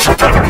Sótano.